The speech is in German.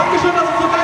Dankeschön, dass ihr so